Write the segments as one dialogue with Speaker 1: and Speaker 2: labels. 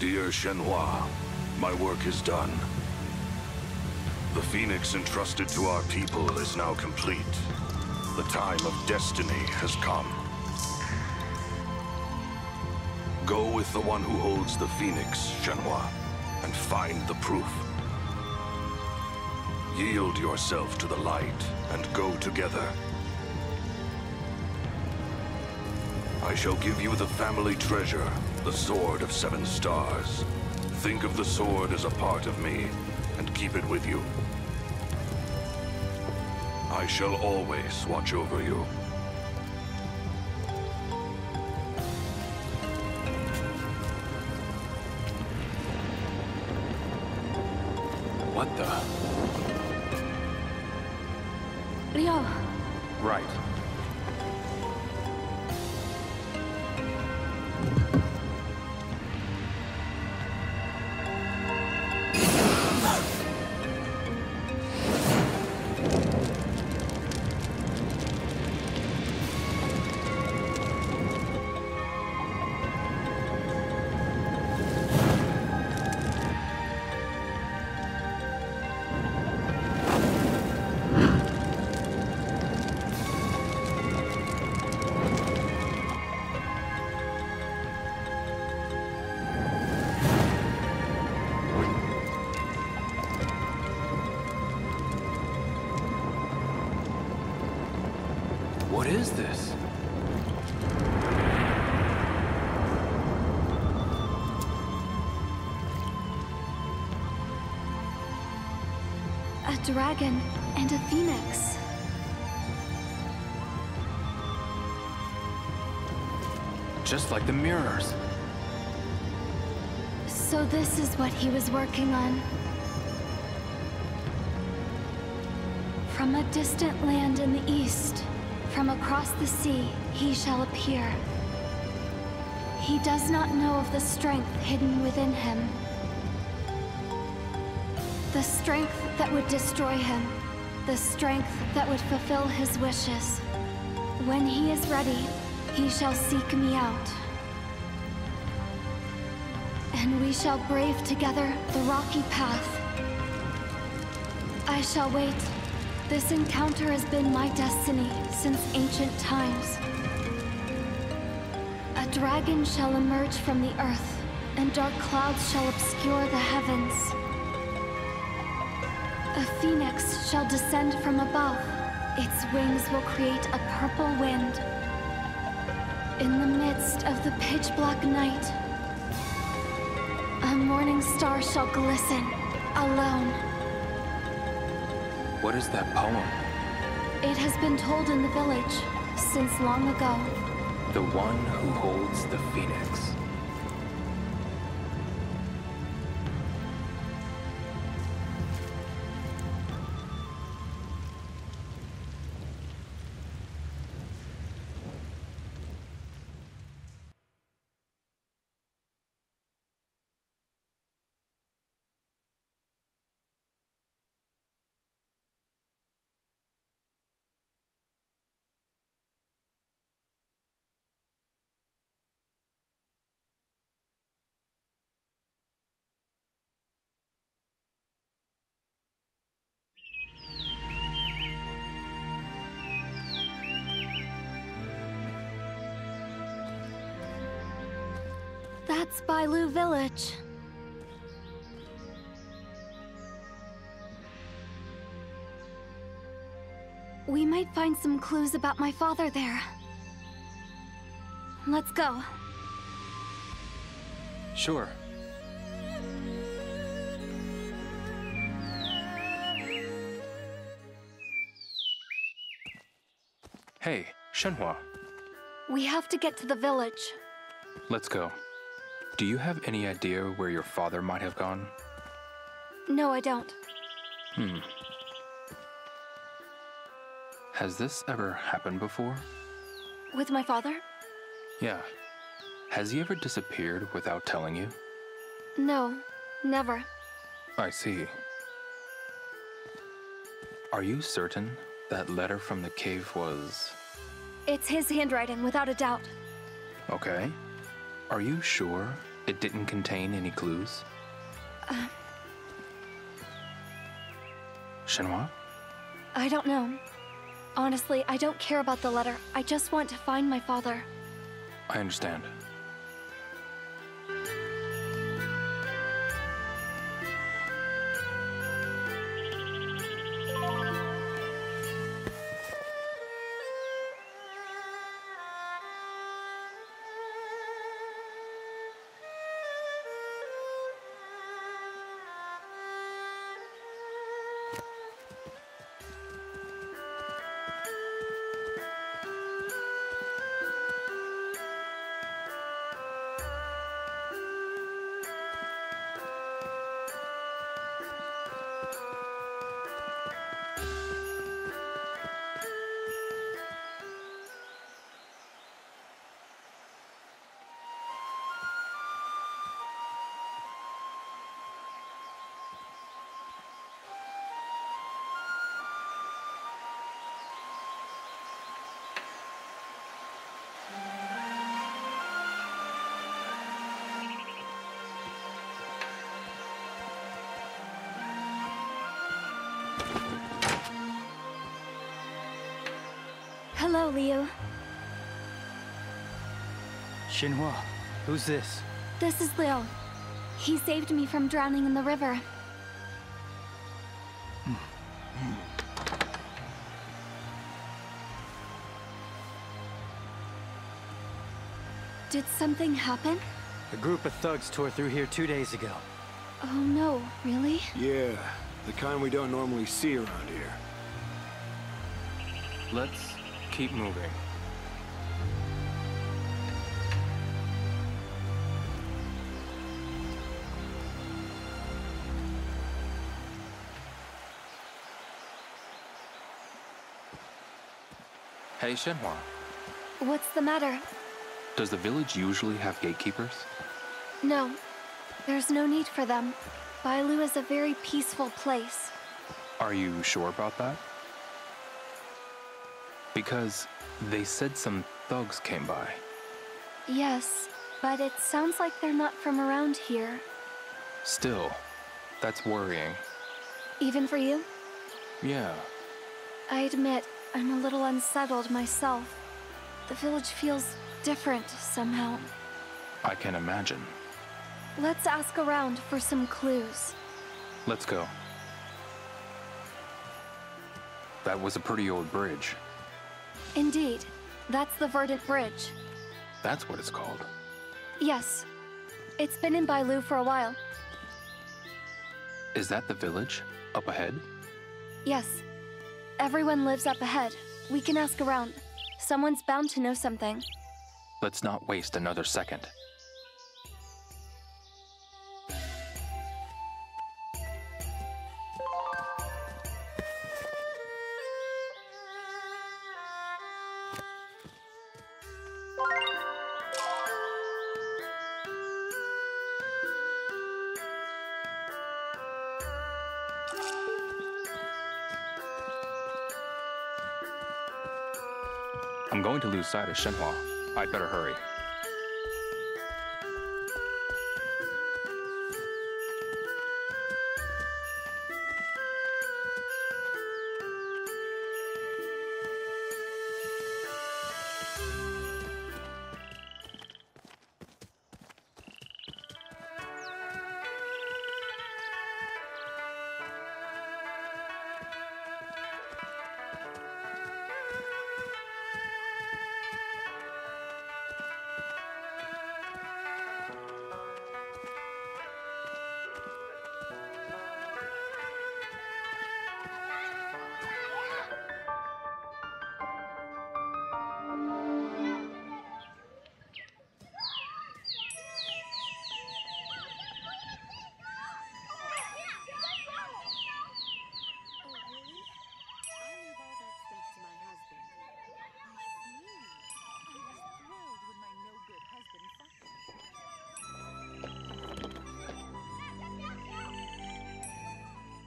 Speaker 1: Dear Shenhua, my work is done. The Phoenix entrusted to our people is now complete. The time of destiny has come. Go with the one who holds the Phoenix, Shenhua, and find the proof. Yield yourself to the light, and go together. I shall give you the family treasure, the Sword of Seven Stars. Think of the sword as a part of me, and keep it with you. I shall always watch over you.
Speaker 2: What the?
Speaker 3: Ryo,
Speaker 2: Right.
Speaker 3: Dragon and a phoenix.
Speaker 2: Just like the mirrors.
Speaker 3: So this is what he was working on. From a distant land in the east, from across the sea, he shall appear. He does not know of the strength hidden within him. The strength that would destroy him. The strength that would fulfill his wishes. When he is ready, he shall seek me out. And we shall brave together the rocky path. I shall wait. This encounter has been my destiny since ancient times. A dragon shall emerge from the earth, and dark clouds shall obscure the heavens. A phoenix shall descend from above. Its wings will create a purple wind. In the midst of the pitch-black night, a morning star shall glisten, alone.
Speaker 2: What is that poem?
Speaker 3: It has been told in the village since long ago.
Speaker 2: The one who holds the phoenix.
Speaker 3: That's Bailu Village. We might find some clues about my father there. Let's go.
Speaker 2: Sure. Hey, Shenhua,
Speaker 3: We have to get to the village.
Speaker 2: let's go. Do you have any idea where your father might have gone?
Speaker 3: No, I don't.
Speaker 2: Hmm. Has this ever happened before?
Speaker 3: With my father?
Speaker 2: Yeah. Has he ever disappeared without telling you?
Speaker 3: No, never.
Speaker 2: I see. Are you certain that letter from the cave was.
Speaker 3: It's his handwriting, without a doubt.
Speaker 2: Okay? Are you sure It didn't contain any clues? Uh... Shenhua?
Speaker 3: I don't know. Honestly, I don't care about the letter. I just want to find my father.
Speaker 2: I understand.
Speaker 3: Hello, Liu.
Speaker 4: Shenhua, who's this?
Speaker 3: This is Liu. He saved me from drowning in the river. Did something happen?
Speaker 4: A group of thugs tore through here two days ago.
Speaker 3: Oh no, really?
Speaker 5: Yeah, the kind we don't normally see around here.
Speaker 2: Let's keep moving. Hey, Shenhua.
Speaker 3: What's the matter?
Speaker 2: Does the village usually have gatekeepers?
Speaker 3: No. There's no need for them. Bailu is a very peaceful place.
Speaker 2: Are you sure about that? Because they said some thugs came by.
Speaker 3: Yes, but it sounds like they're not from around here.
Speaker 2: Still, that's worrying.
Speaker 3: Even for you?
Speaker 2: Yeah.
Speaker 3: I admit, I'm a little unsettled myself. The village feels different somehow.
Speaker 2: I can imagine.
Speaker 3: Let's ask around for some clues.
Speaker 2: Let's go. That was a pretty old bridge.
Speaker 3: Indeed. That's the Verdant Bridge.
Speaker 2: That's what it's called.
Speaker 3: Yes. It's been in Bailu for a while.
Speaker 2: Is that the village? Up ahead?
Speaker 3: Yes. Everyone lives up ahead. We can ask around. Someone's bound to know something.
Speaker 2: Let's not waste another second. I'm going to lose sight of Shenhua. I'd better hurry.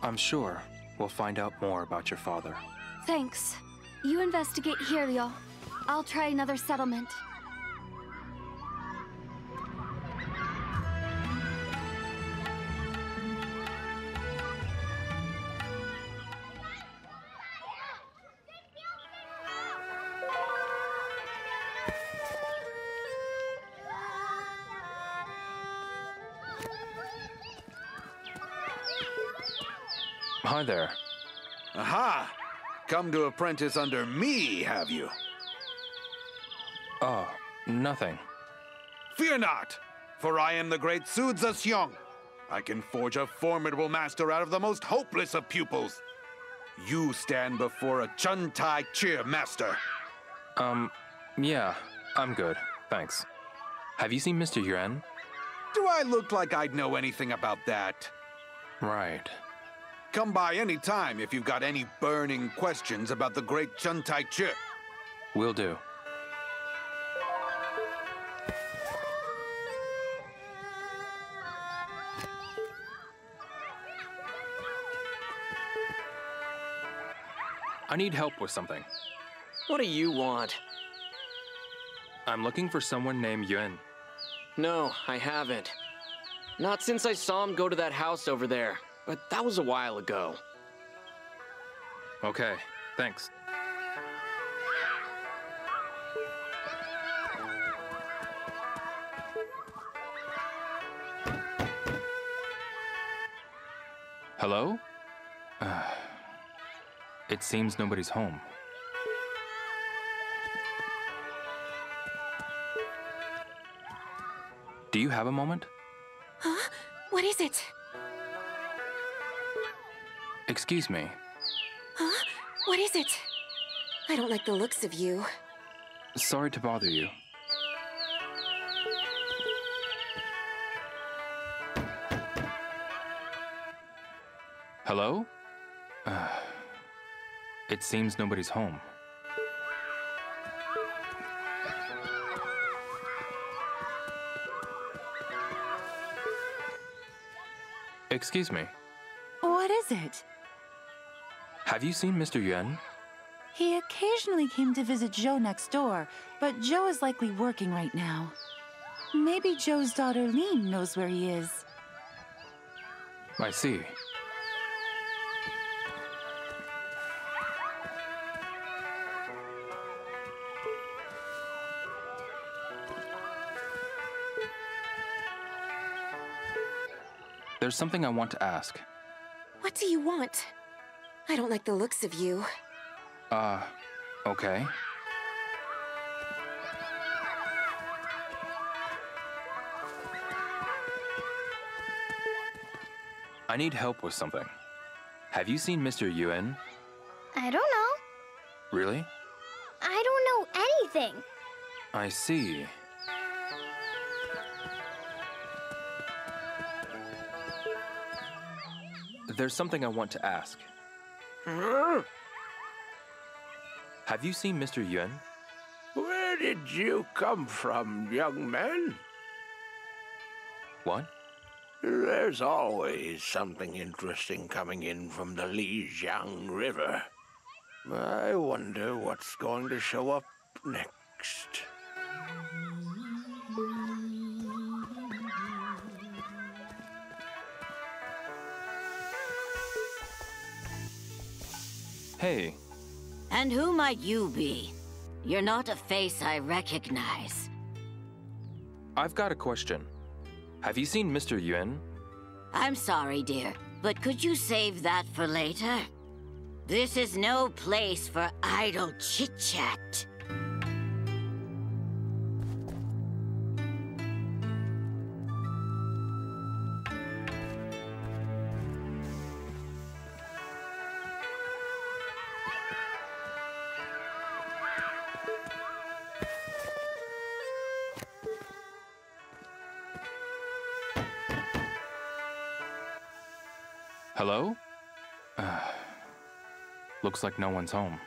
Speaker 2: I'm sure we'll find out more about your father.
Speaker 3: Thanks. You investigate here, Liu. I'll try another settlement.
Speaker 2: Hi there.
Speaker 5: Aha! Come to apprentice under me, have you?
Speaker 2: Oh, nothing.
Speaker 5: Fear not, for I am the great Su Xiong. I can forge a formidable master out of the most hopeless of pupils. You stand before a Chun Tai Chi master.
Speaker 2: Um, yeah, I'm good. Thanks. Have you seen Mr. Yuan?
Speaker 5: Do I look like I'd know anything about that?
Speaker 2: Right.
Speaker 5: Come by any time if you've got any burning questions about the great Chun Tai Chi.
Speaker 2: Will do. I need help with something.
Speaker 6: What do you want?
Speaker 2: I'm looking for someone named Yuan.
Speaker 6: No, I haven't. Not since I saw him go to that house over there. But that was a while ago.
Speaker 2: Okay, thanks. Hello? Uh, it seems nobody's home. Do you have a moment?
Speaker 7: Huh? What is it?
Speaker 2: Excuse me.
Speaker 7: Huh? What is it? I don't like the looks of you.
Speaker 2: Sorry to bother you. Hello? Uh, it seems nobody's home. Excuse me.
Speaker 8: What is it?
Speaker 2: Have you seen Mr. Yuan?
Speaker 8: He occasionally came to visit Joe next door, but Joe is likely working right now. Maybe Joe's daughter Lean knows where he is.
Speaker 2: I see. There's something I want to ask.
Speaker 7: What do you want? I don't like the looks of you.
Speaker 2: Uh, okay. I need help with something. Have you seen Mr. Yuan?
Speaker 3: I don't know.
Speaker 2: Really?
Speaker 3: I don't know anything.
Speaker 2: I see. There's something I want to ask. Have you seen Mr. Yuan?
Speaker 9: Where did you come from, young man?
Speaker 2: What?
Speaker 9: There's always something interesting coming in from the Lijiang River. I wonder what's going to show up next.
Speaker 2: Hey,
Speaker 10: And who might you be? You're not a face I recognize.
Speaker 2: I've got a question. Have you seen Mr. Yuan?
Speaker 10: I'm sorry, dear, but could you save that for later? This is no place for idle chit-chat.
Speaker 2: Looks like no one's home.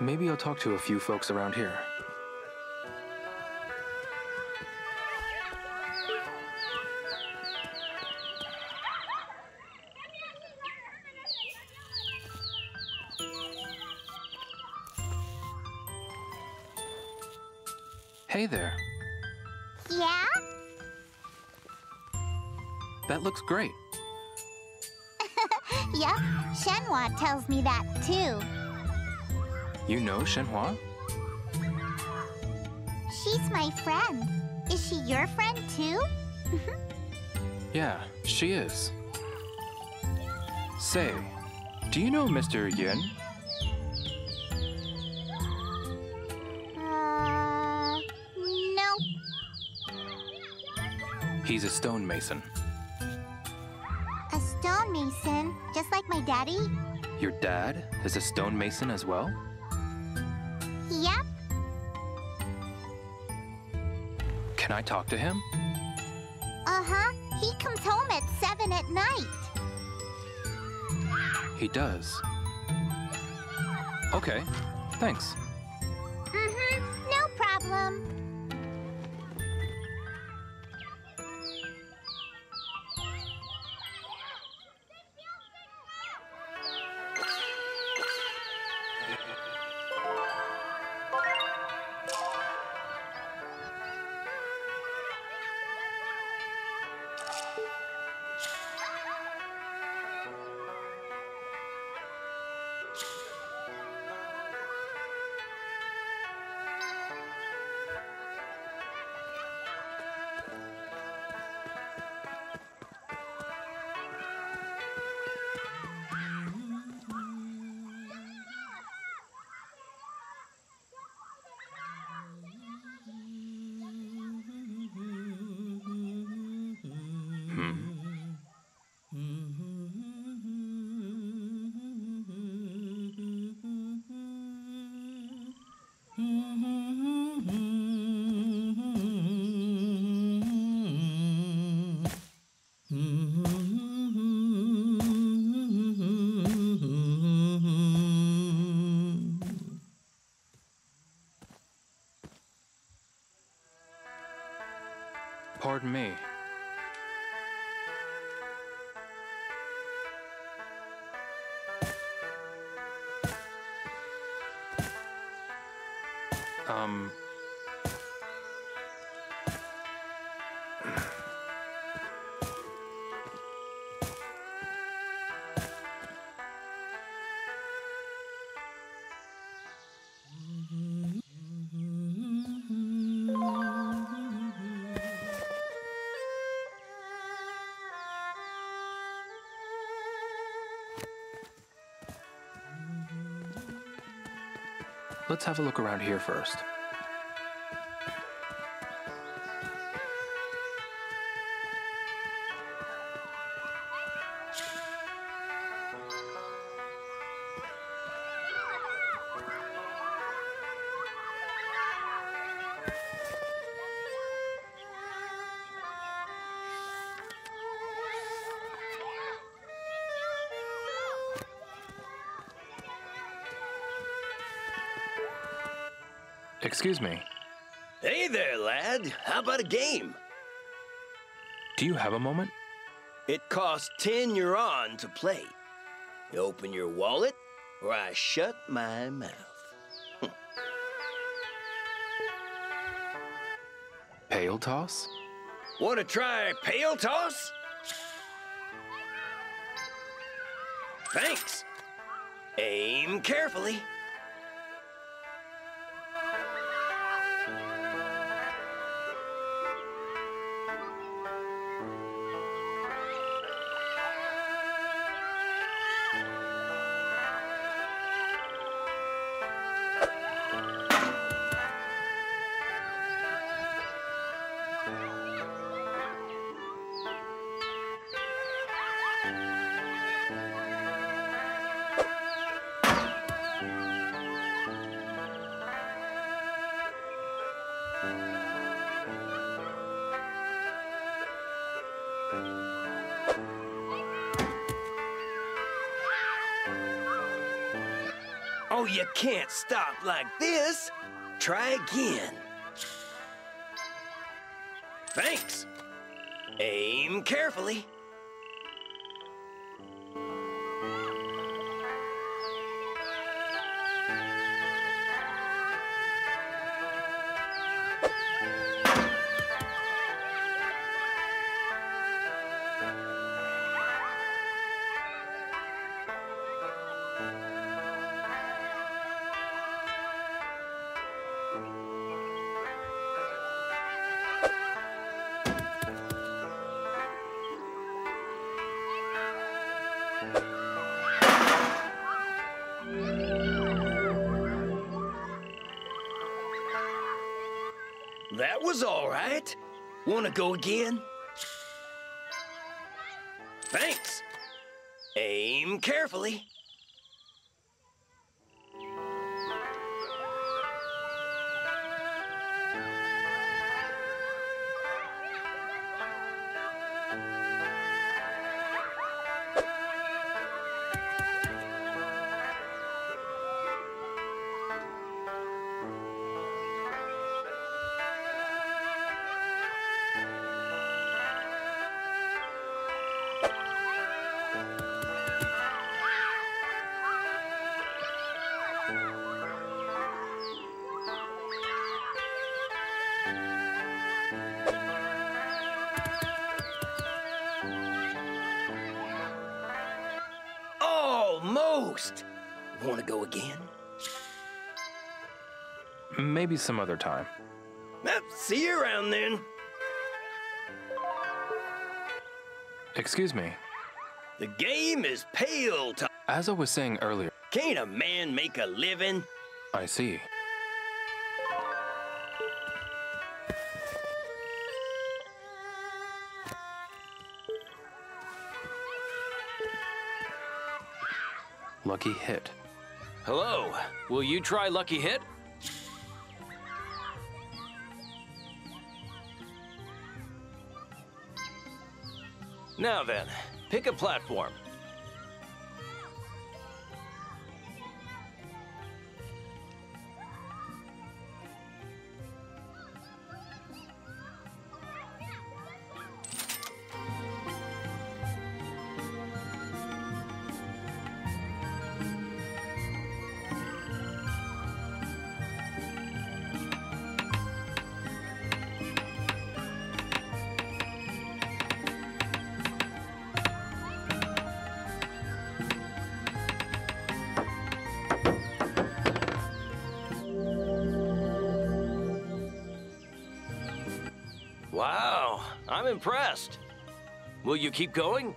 Speaker 2: Maybe I'll talk to a few folks around here. That looks great.
Speaker 11: yep, Shenhua tells me that too.
Speaker 2: You know Shenhua?
Speaker 11: She's my friend. Is she your friend too?
Speaker 2: Yeah, she is. Say, do you know Mr. Yin?
Speaker 11: Uh, no.
Speaker 2: He's a stonemason.
Speaker 11: Stonemason, just like my daddy?
Speaker 2: Your dad is a stonemason as well?
Speaker 11: Yep.
Speaker 2: Can I talk to him?
Speaker 11: Uh-huh. He comes home at 7 at night.
Speaker 2: He does. Okay, thanks.
Speaker 11: Mm-hmm. No problem.
Speaker 2: Let's have a look around here first. Excuse me,
Speaker 12: Hey there, lad. How about a game?
Speaker 2: do you have a moment?
Speaker 12: It costs 10 yuan to play. You open your wallet, or I shut my mouth.
Speaker 2: Pail toss?
Speaker 12: Want to try pail toss? Thanks. Aim carefully. You can't stop like this. Try again. Thanks. Aim carefully. Was all right. Wanna go again? Wanna go again?
Speaker 2: Maybe some other time.
Speaker 12: Well, see you around then.
Speaker 2: Excuse me.
Speaker 12: The game is pale time.
Speaker 2: As I was saying earlier,
Speaker 12: Can't a man make a living?
Speaker 2: I see. Lucky hit.
Speaker 13: Hello. Will you try Lucky Hit? Now then, pick a platform. Wow, I'm impressed. Will you keep going?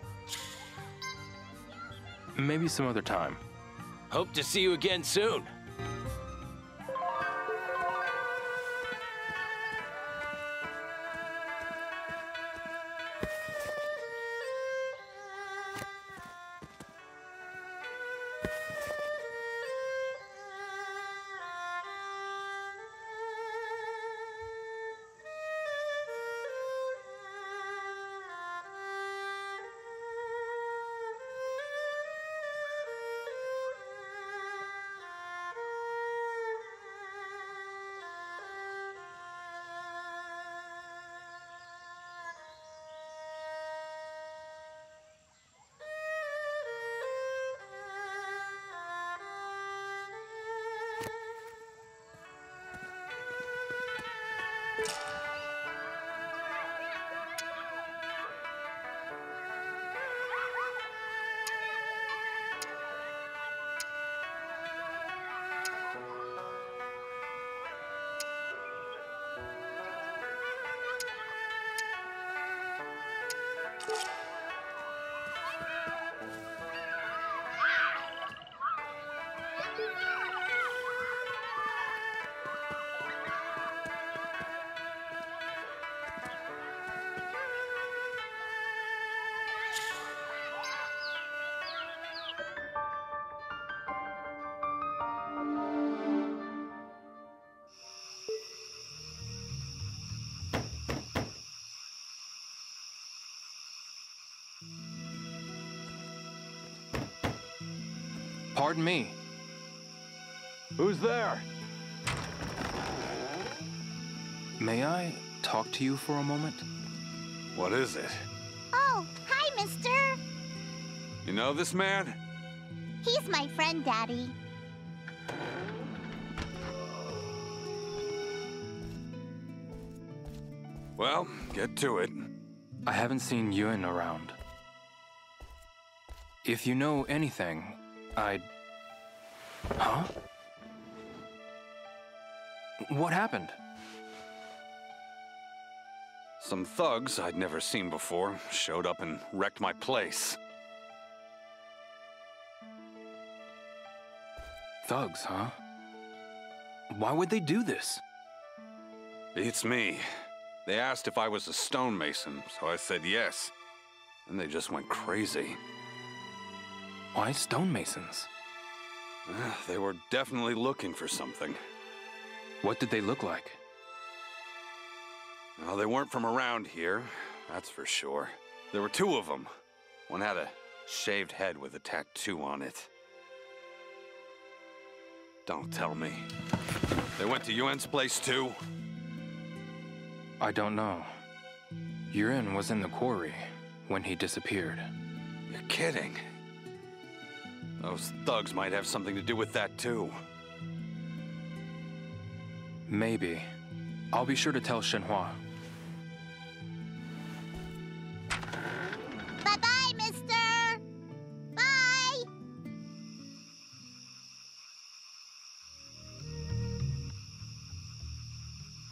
Speaker 2: Maybe some other time.
Speaker 13: Hope to see you again soon.
Speaker 2: Pardon me.
Speaker 5: Who's there?
Speaker 2: May I talk to you for a moment?
Speaker 5: What is it?
Speaker 11: Oh, hi, mister.
Speaker 5: You know this man?
Speaker 11: He's my friend, Daddy.
Speaker 5: Well, get to it.
Speaker 2: I haven't seen Yuan around. If you know anything, I'd. Huh? What happened?
Speaker 5: Some thugs I'd never seen before showed up and wrecked my place.
Speaker 2: Thugs, huh? Why would they do this?
Speaker 5: It's me. They asked if I was a stonemason, so I said yes. And they just went crazy.
Speaker 2: Why stonemasons?
Speaker 5: Uh, they were definitely looking for something.
Speaker 2: What did they look like?
Speaker 5: Well, they weren't from around here, that's for sure. There were two of them. One had a shaved head with a tattoo on it. Don't tell me. They went to Yuan's place too?
Speaker 2: I don't know. Yuen was in the quarry when he disappeared.
Speaker 5: You're kidding. Those thugs might have something to do with that too.
Speaker 2: Maybe. I'll be sure to tell Shenhua.
Speaker 11: Bye-bye, mister! Bye!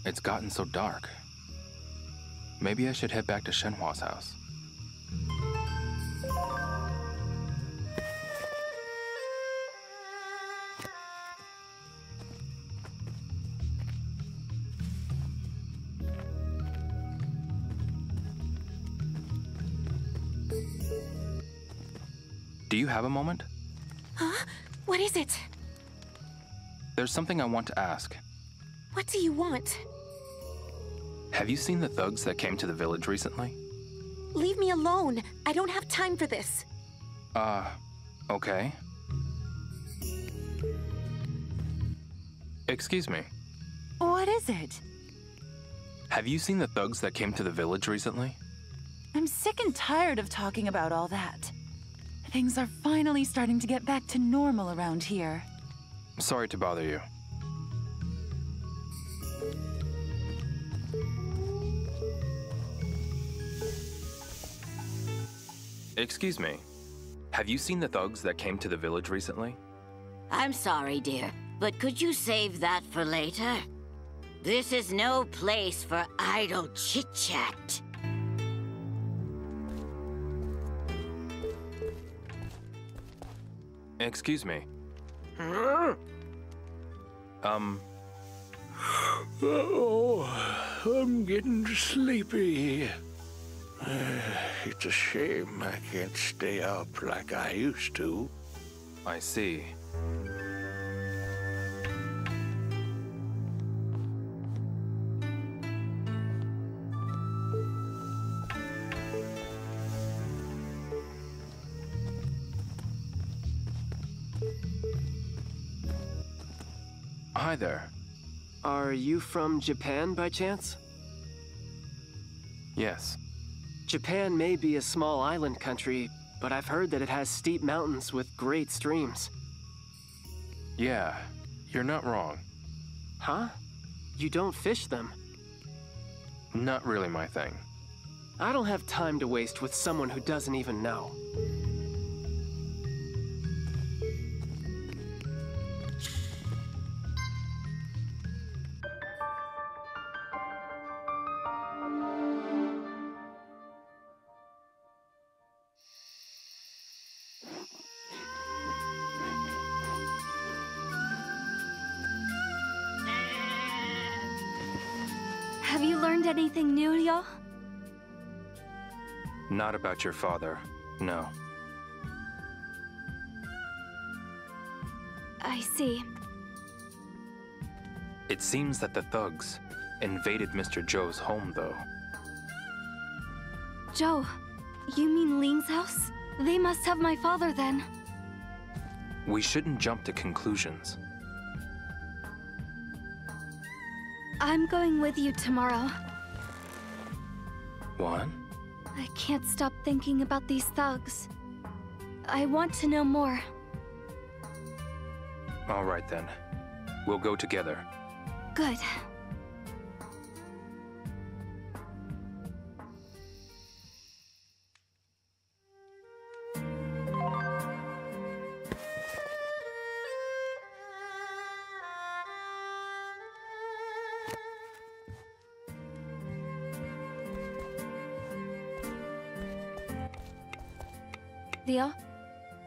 Speaker 2: It's gotten so dark. Maybe I should head back to Shenhua's house. Have a moment?
Speaker 7: Huh? What is it?
Speaker 2: There's something I want to ask.
Speaker 7: What do you want?
Speaker 2: Have you seen the thugs that came to the village recently?
Speaker 7: Leave me alone. I don't have time for this.
Speaker 2: Uh, okay. Excuse me.
Speaker 8: What is it?
Speaker 2: Have you seen the thugs that came to the village recently?
Speaker 8: I'm sick and tired of talking about all that. Things are finally starting to get back to normal around here.
Speaker 2: Sorry to bother you. Excuse me. Have you seen the thugs that came to the village recently?
Speaker 10: I'm sorry, dear, but could you save that for later? This is no place for idle chit-chat.
Speaker 2: Excuse me. Um,
Speaker 9: Oh, I'm getting sleepy. It's a shame I can't stay up like I used to.
Speaker 2: I see. Hi there.
Speaker 14: Are you from Japan by chance?
Speaker 2: Yes.
Speaker 14: Japan may be a small island country, but I've heard that it has steep mountains with great streams.
Speaker 2: Yeah, you're not wrong.
Speaker 14: Huh? You don't fish them?
Speaker 2: Not really my thing.
Speaker 14: I don't have time to waste with someone who doesn't even know.
Speaker 2: Not about your father, no.
Speaker 3: I see.
Speaker 2: It seems that the thugs invaded Mr. Joe's home, though.
Speaker 3: Joe, you mean Ling's house? They must have my father then.
Speaker 2: We shouldn't jump to conclusions.
Speaker 3: I'm going with you tomorrow.
Speaker 2: What?
Speaker 3: I can't stop thinking about these thugs. I want to know more.
Speaker 2: All right then. We'll go together.
Speaker 3: Good.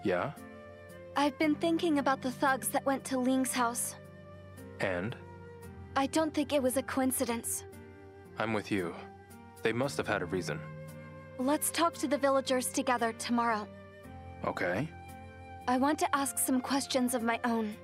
Speaker 2: Yeah?
Speaker 3: I've been thinking about the thugs that went to Ling's house.
Speaker 2: And?
Speaker 3: I don't think it was a coincidence.
Speaker 2: I'm with you. They must have had a reason.
Speaker 3: Let's talk to the villagers together tomorrow.
Speaker 2: Okay.
Speaker 3: I want to ask some questions of my own.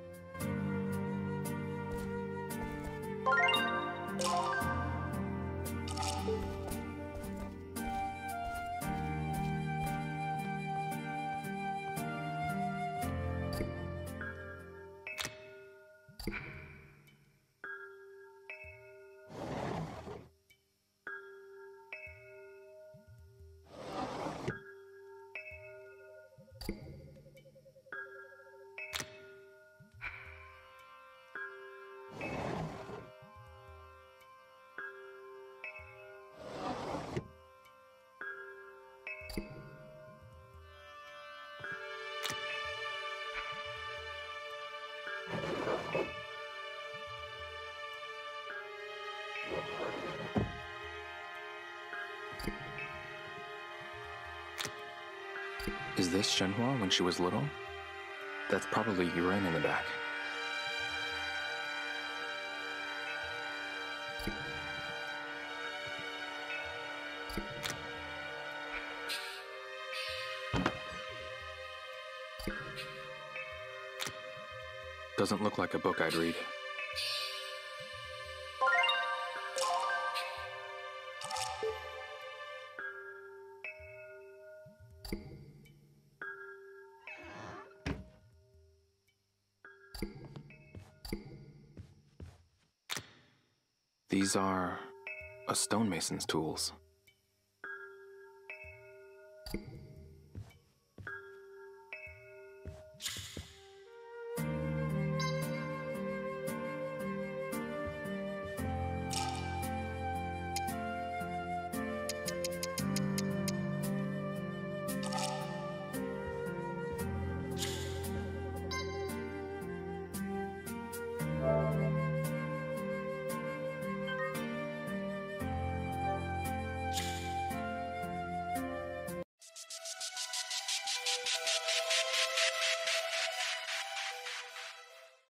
Speaker 2: Is this Shenhua when she was little? That's probably Yuan in the back. Doesn't look like a book I'd read. These are a stonemason's tools.